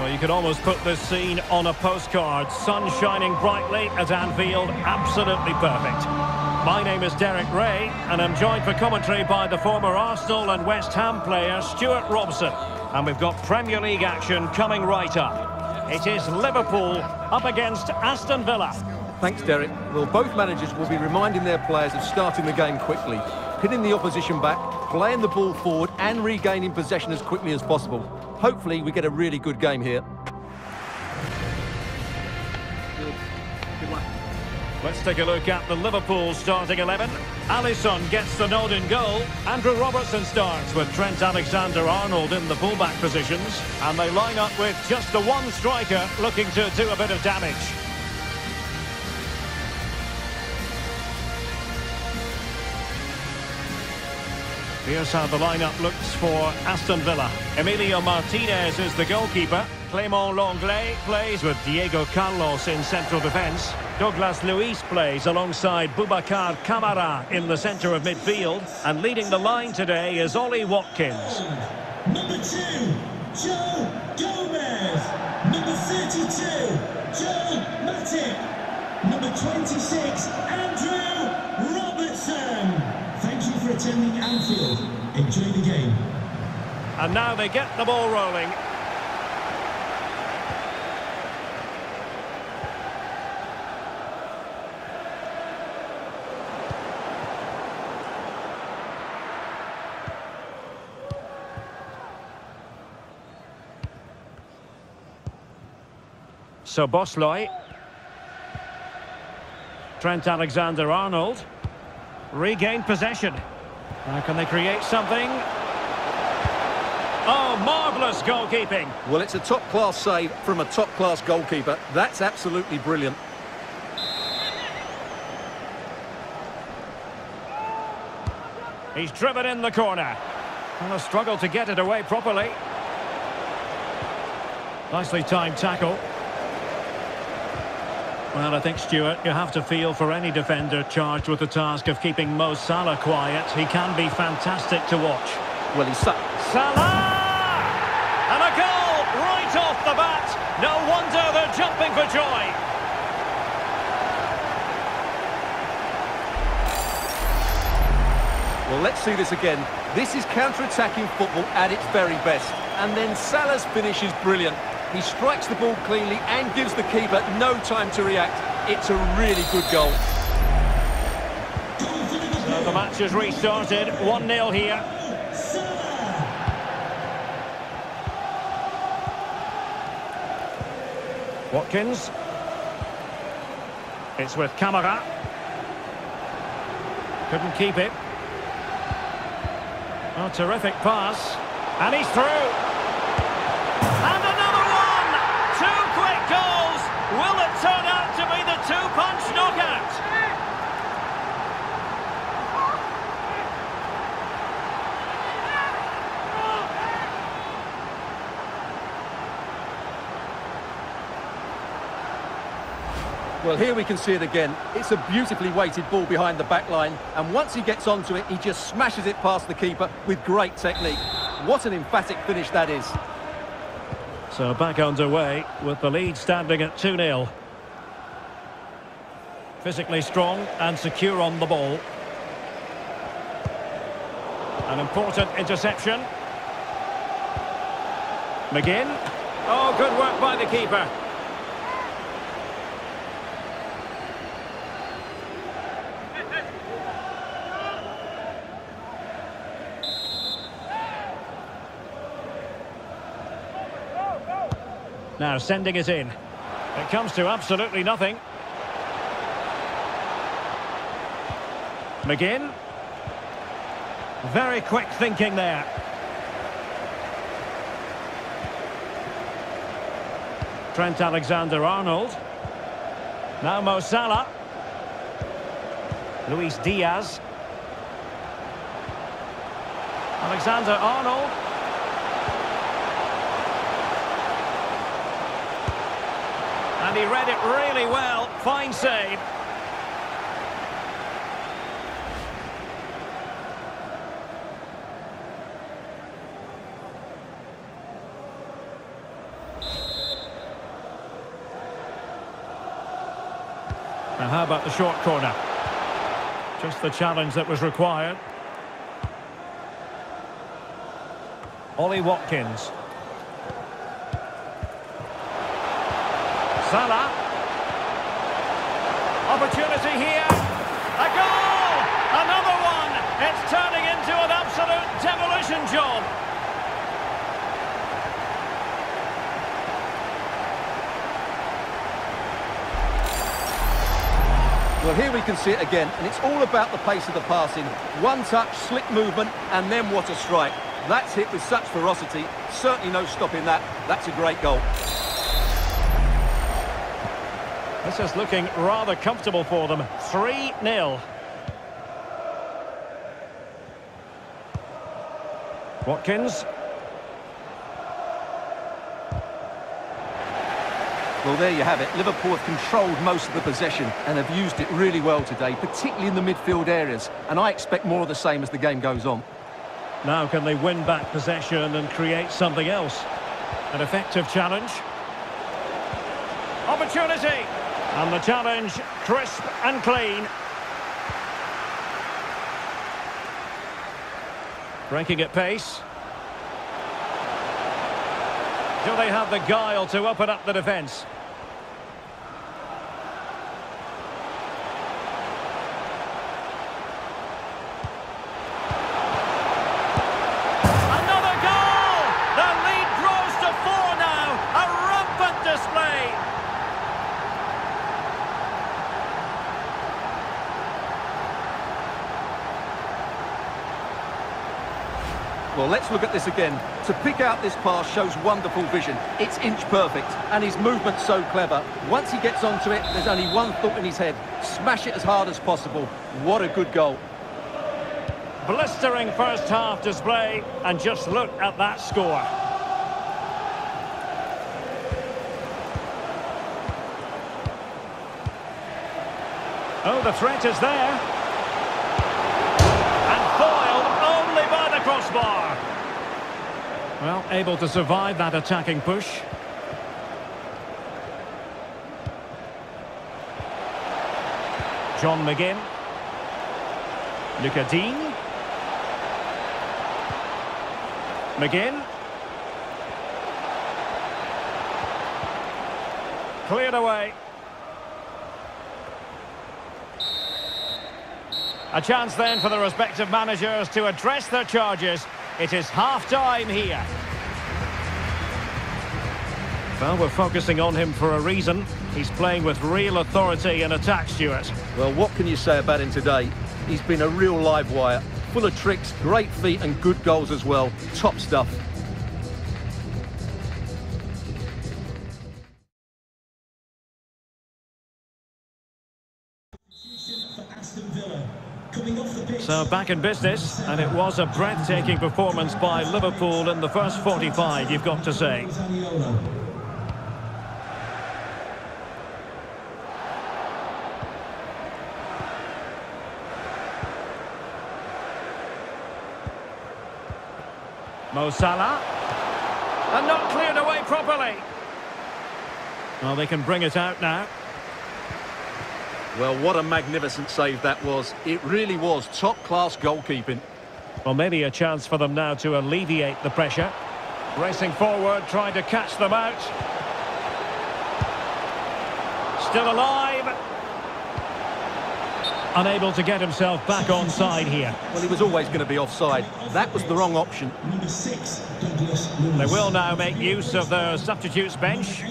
Well, you could almost put this scene on a postcard. Sun shining brightly at Anfield, absolutely perfect. My name is Derek Ray, and I'm joined for commentary by the former Arsenal and West Ham player Stuart Robson. And we've got Premier League action coming right up. It is Liverpool up against Aston Villa. Thanks, Derek. Well, both managers will be reminding their players of starting the game quickly, pinning the opposition back, playing the ball forward and regaining possession as quickly as possible. Hopefully, we get a really good game here. Let's take a look at the Liverpool starting 11. Alisson gets the nod in goal. Andrew Robertson starts with Trent Alexander-Arnold in the fullback positions. And they line up with just the one striker looking to do a bit of damage. Here's how the lineup looks for Aston Villa. Emilio Martinez is the goalkeeper. Clément Lenglet plays with Diego Carlos in central defence. Douglas Luiz plays alongside Boubacar Kamara in the centre of midfield. And leading the line today is Ollie Watkins. Number two, Joe Gomez. Number 32, Joe Matip. Number 26, Andrew Robertson. Thank you for attending Anfield. Enjoy the game. And now they get the ball rolling. Szoboszlai. Trent Alexander-Arnold. Regained possession. Now can they create something? Oh, marvellous goalkeeping. Well, it's a top-class save from a top-class goalkeeper. That's absolutely brilliant. He's driven in the corner. And a struggle to get it away properly. Nicely timed tackle. Well, I think, Stuart, you have to feel for any defender charged with the task of keeping Mo Salah quiet. He can be fantastic to watch. Well, he's... Sa Salah! And a goal right off the bat. No wonder they're jumping for joy. Well, let's see this again. This is counter-attacking football at its very best. And then Salah's finish is brilliant. He strikes the ball cleanly and gives the keeper no time to react. It's a really good goal. So the match has restarted. 1-0 here. Watkins. It's with Kamara. Couldn't keep it. Oh, terrific pass. And he's through. And another one! Two quick goals! Will it turn out to be the two-punch knockout? Well, here we can see it again. It's a beautifully weighted ball behind the back line, and once he gets onto it, he just smashes it past the keeper with great technique. What an emphatic finish that is. So back underway with the lead standing at 2-0. Physically strong and secure on the ball. An important interception. McGinn. Oh, good work by the keeper. Now sending it in. It comes to absolutely nothing. McGinn. Very quick thinking there. Trent Alexander-Arnold. Now Mo Salah. Luis Diaz. Alexander-Arnold. And he read it really well. Fine save. Now how about the short corner? Just the challenge that was required. Ollie Watkins. Salah. Opportunity here. A goal! Another one! It's turning into an absolute demolition job. Well, here we can see it again, and it's all about the pace of the passing. One touch, slick movement, and then what a strike. That's hit with such ferocity. Certainly no stopping that. That's a great goal. This is looking rather comfortable for them. 3-0. Watkins. Well, there you have it. Liverpool have controlled most of the possession and have used it really well today, particularly in the midfield areas. And I expect more of the same as the game goes on. Now can they win back possession and create something else? An effective challenge. Opportunity! And the challenge, crisp and clean. Breaking at pace. Do they have the guile to open up the defence? Let's look at this again. To pick out this pass shows wonderful vision. It's inch perfect, and his movement's so clever. Once he gets onto it, there's only one thought in his head. Smash it as hard as possible. What a good goal. Blistering first half display, and just look at that score. Oh, the threat is there. Crossbar. Well, able to survive that attacking push. John McGinn. Lucas Digne. McGinn. Cleared away. A chance then for the respective managers to address their charges. It is half-time here. Well, we're focusing on him for a reason. He's playing with real authority in attack, Stuart. Well, what can you say about him today? He's been a real live wire. Full of tricks, great feet and good goals as well. Top stuff. for Aston Villa. So back in business, and it was a breathtaking performance by Liverpool in the first 45, you've got to say. Mo Salah. And not cleared away properly. Well, they can bring it out now. Well, what a magnificent save that was. It really was top-class goalkeeping. Well, maybe a chance for them now to alleviate the pressure. Racing forward, trying to catch them out. Still alive. Unable to get himself back on side here. Well, he was always going to be offside. That was the wrong option. Number six, Douglas Luiz. They will now make use of the substitutes bench.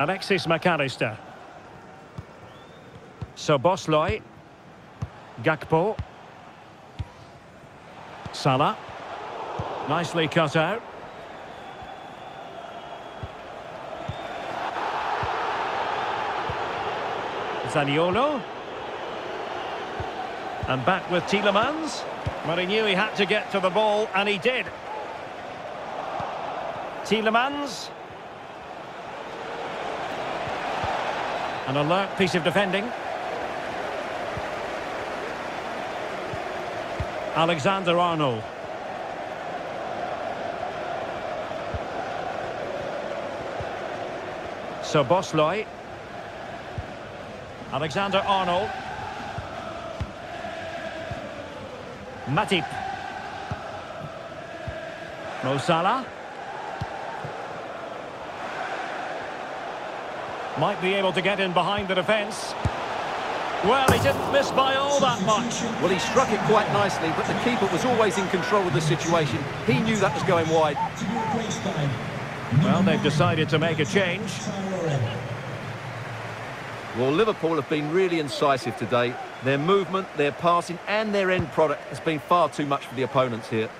Alexis McAllister. Szoboszlai. Gakpo. Salah. Nicely cut out. Zaniolo. And back with Tielemans. But he knew he had to get to the ball, and he did. Tielemans. An alert piece of defending. Alexander Arnold. Szoboszlai. Alexander Arnold. Matip. Mo Salah. Might be able to get in behind the defence. Well, he didn't miss by all that much. Well, he struck it quite nicely, but the keeper was always in control of the situation. He knew that was going wide. To be replaced by Well, they've decided to make a change. Well, Liverpool have been really incisive today. Their movement, their passing and their end product has been far too much for the opponents here.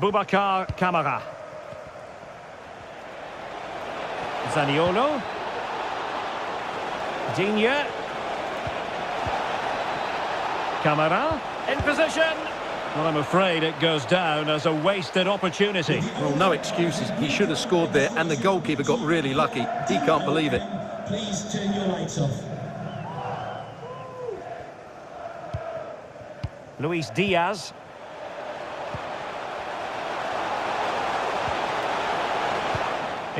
Boubacar Kamara. Zaniolo. Digne. Kamara. In position. Well, I'm afraid it goes down as a wasted opportunity. Well, no excuses. He should have scored there and the goalkeeper got really lucky. He can't believe it. Please turn your lights off. Luis Diaz.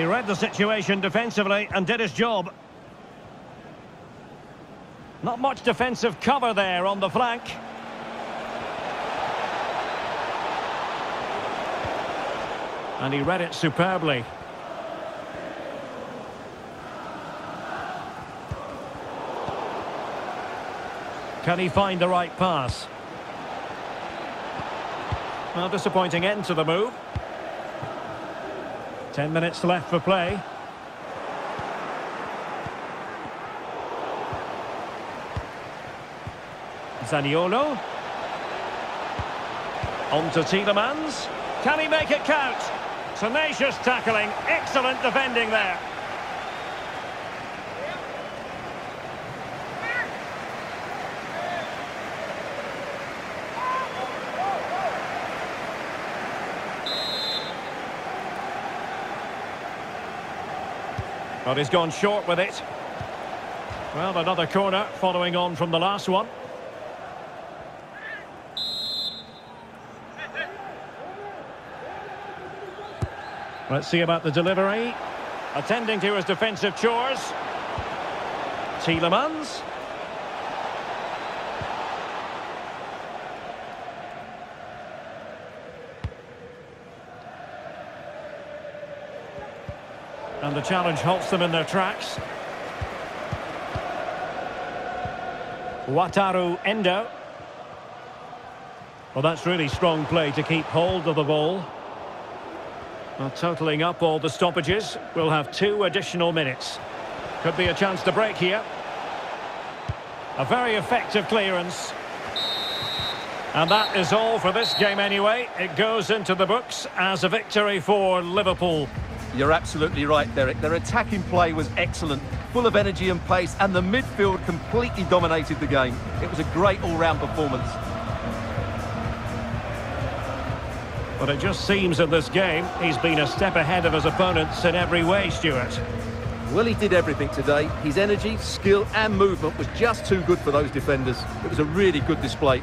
He read the situation defensively and did his job. Not much defensive cover there on the flank. And he read it superbly. Can he find the right pass? Well, disappointing end to the move. Ten minutes left for play. Zaniolo. On to Tielemans. Can he make it count? Tenacious tackling. Excellent defending there. But he's gone short with it. Well, another corner following on from the last one. Let's see about the delivery. Attending to his defensive chores. Tielemans. And the challenge halts them in their tracks. Wataru Endo. Well, that's really strong play to keep hold of the ball. Uh, well, totalling up all the stoppages, we'll have two additional minutes. Could be a chance to break here. A very effective clearance. And that is all for this game anyway. It goes into the books as a victory for Liverpool. You're absolutely right, Derek. Their attacking play was excellent, full of energy and pace, and the midfield completely dominated the game. It was a great all-round performance. But it just seems in this game, he's been a step ahead of his opponents in every way, Stuart. Well, he did everything today. His energy, skill and movement was just too good for those defenders. It was a really good display.